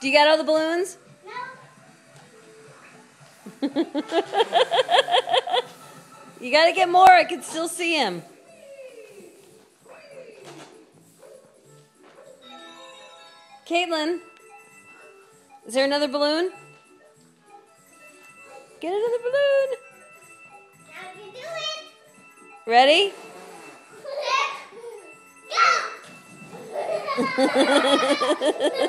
Do you got all the balloons? No. you got to get more. I can still see him. Caitlin, is there another balloon? Get another balloon. Now you do it. Ready? Go.